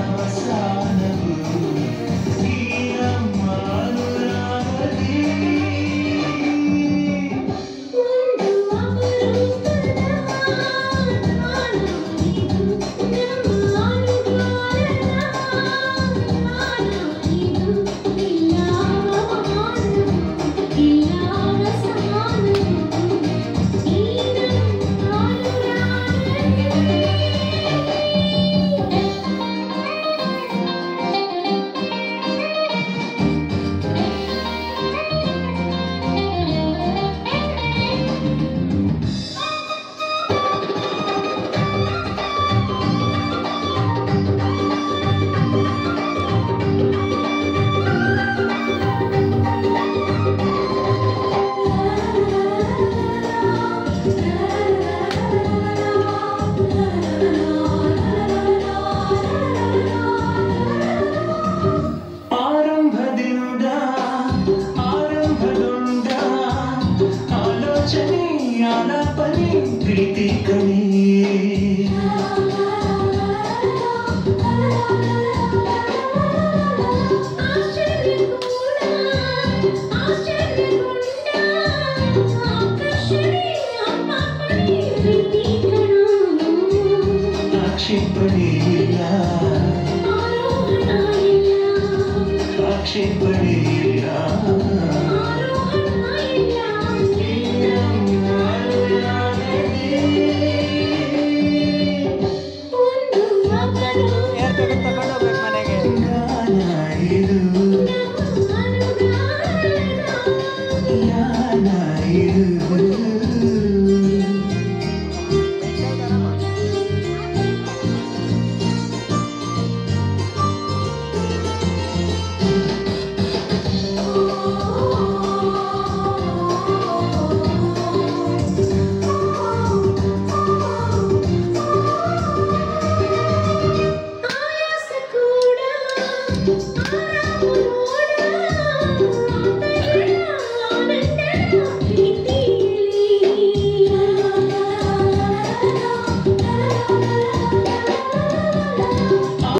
I'm ಆಲಾಪನೆ ಪ್ರೀತಿ ಕಣೆ ಆಕ್ಷೇಪಣೆ You. to